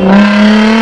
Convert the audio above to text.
Wow.